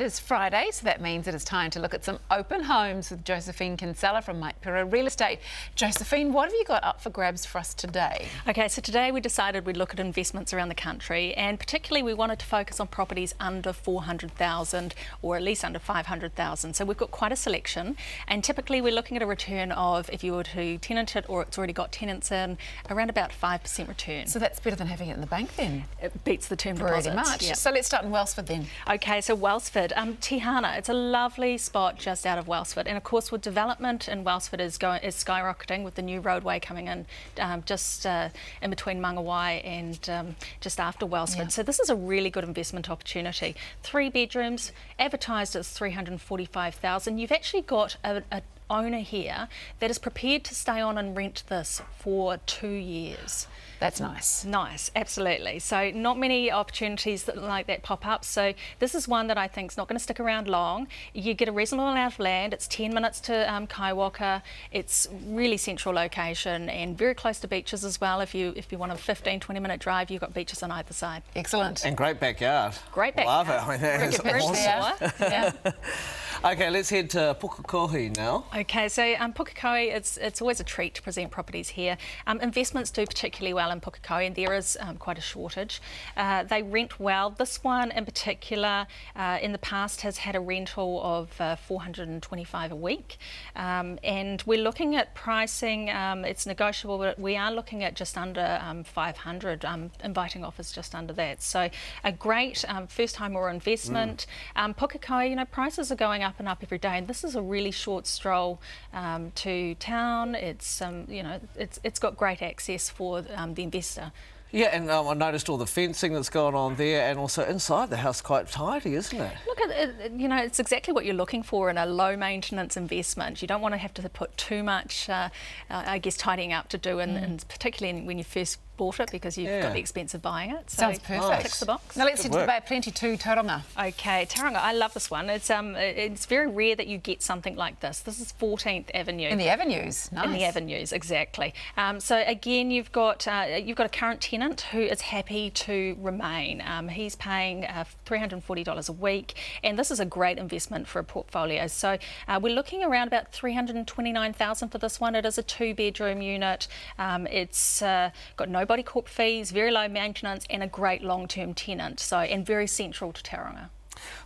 it is Friday, so that means it is time to look at some open homes with Josephine Kinsella from Mike Pero Real Estate. Josephine, what have you got up for grabs for us today? Okay, so today we decided we'd look at investments around the country, and particularly we wanted to focus on properties under 400,000 or at least under 500,000. So we've got quite a selection, and typically we're looking at a return of, if you were to tenant it or it's already got tenants in, around about 5% return. So that's better than having it in the bank then? It beats the term Pretty deposit. much. Yep. So let's start in Wellsford then. Okay, so Wellsford, um, Te Hana, it's a lovely spot just out of Wellsford, and of course, with development in Wellsford is going is skyrocketing with the new roadway coming in um, just uh, in between Mangawhai and um, just after Wellsford. Yeah. So this is a really good investment opportunity. Three bedrooms, advertised as three hundred forty-five thousand. You've actually got a, a owner here that is prepared to stay on and rent this for two years. That's nice. Nice, absolutely. So not many opportunities that, like that pop up. So this is one that I think is not going to stick around long. You get a reasonable amount of land. It's 10 minutes to um, Kaiwaka. It's really central location and very close to beaches as well. If you if you want a 15, 20 minute drive, you've got beaches on either side. Excellent. And great backyard. Great backyard. Love it. backyard. I mean, that is Cricket pitch awesome. there. Yeah. Okay, let's head to Pukekohe now. Okay, so um, Pukekohe, it's, it's always a treat to present properties here. Um, investments do particularly well in Pukekohe, and there is um, quite a shortage. Uh, they rent well. This one in particular, uh, in the past, has had a rental of uh, 425 a week, um, and we're looking at pricing. Um, it's negotiable, but we are looking at just under um, 500, um, inviting offers just under that. So a great um, first-time or investment. Um, Pukekohe, you know, prices are going up and up every day, and this is a really short stroll um, to town. It's um, you know, it's it's got great access for um, the investor. Yeah, and um, I noticed all the fencing that's going on there, and also inside the house quite tidy, isn't it? Look at it, you know, it's exactly what you're looking for in a low maintenance investment. You don't want to have to put too much, uh, uh, I guess, tidying up to do, and, and particularly when you first bought it because you've Yeah. got the expense of buying it. So Sounds perfect. Ticks the box. Now let's Good head to the work. Bay of Plenty to Tauranga. Okay, Tauranga, I love this one. It's um, it's very rare that you get something like this. This is 14th Avenue. In the avenues. Nice. In the avenues, exactly. Um, so again, you've got uh, you've got a current tenant who is happy to remain. Um, he's paying uh, $340 a week, and this is a great investment for a portfolio. So uh, we're looking around about 329,000 for this one. It is a two-bedroom unit. Um, it's uh, got no body corp fees, very low maintenance, and a great long-term tenant. So and very central to Tauranga.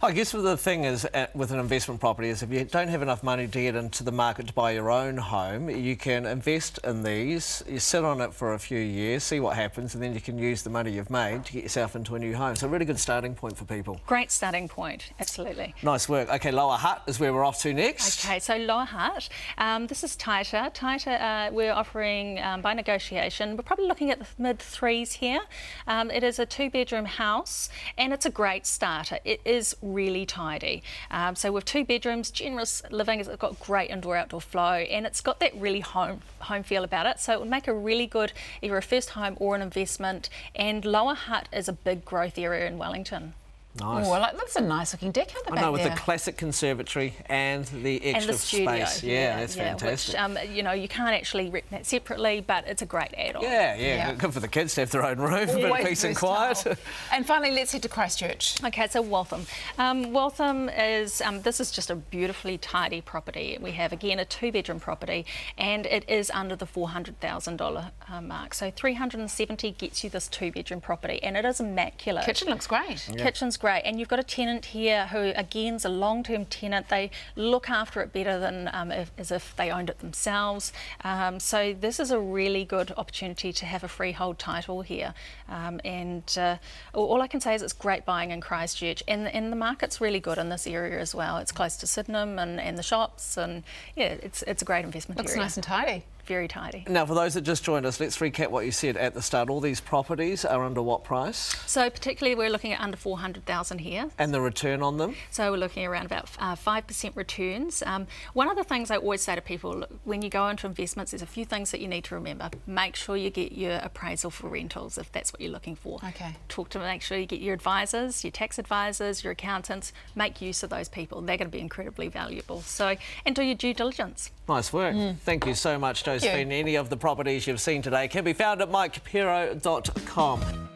I guess the thing is uh, with an investment property is if you don't have enough money to get into the market to buy your own home, you can invest in these, you sit on it for a few years, see what happens, and then you can use the money you've made to get yourself into a new home. So a really good starting point for people. Great starting point, absolutely. Nice work. Okay, Lower Hutt is where we're off to next. Okay, so Lower Hutt, um, this is Taita. Taita, uh, we're offering um, by negotiation. We're probably looking at the mid threes here. Um, it is a two bedroom house and it's a great starter. It is really tidy. Um, so with two bedrooms, generous living, it's got great indoor outdoor flow and it's got that really home home feel about it. So it would make a really good either a first home or an investment. And Lower Hutt is a big growth area in Wellington. Nice. Oh, I like, that's a nice looking deck out the I back know, with there. the classic conservatory and the and extra the studio. space. Yeah, that's yeah, fantastic. Which, um, you know, you can't actually rent that separately, but it's a great add-on. yeah, yeah, Yeah. good for the kids to have their own room, a bit of peace and quiet. and finally, let's head to Christchurch. Okay, so Waltham. Um, Waltham is, um, this is just a beautifully tidy property. We have, again, a two-bedroom property, and it is under the $400,000 uh, mark. So 370 gets you this two-bedroom property, and it is immaculate. Kitchen looks great. Kitchen's great, and you've got a tenant here who, again, is a long-term tenant. They look after it better than um, if, as if they owned it themselves. Um, so this is a really good opportunity to have a freehold title here. Um, and uh, all I can say is it's great buying in Christchurch, and, and the market's really good in this area as well. It's close to Sydenham and, and the shops, and yeah, it's it's a great investment Looks area. nice and tidy. Very tidy. Now, for those that just joined us, let's recap what you said at the start. All these properties are under what price? So particularly, we're looking at under 400,000 here. And the return on them? So we're looking around about uh, 5% returns. Um, one of the things I always say to people look, when you go into investments, there's a few things that you need to remember. Make sure you get your appraisal for rentals if that's what you're looking for. Okay. Talk to make sure you get your advisors, your tax advisors, your accountants. Make use of those people. They're going to be incredibly valuable. So and do your due diligence. Nice work. Thank you so much, Josephine. Any of the properties you've seen today can be found at mikepero.com.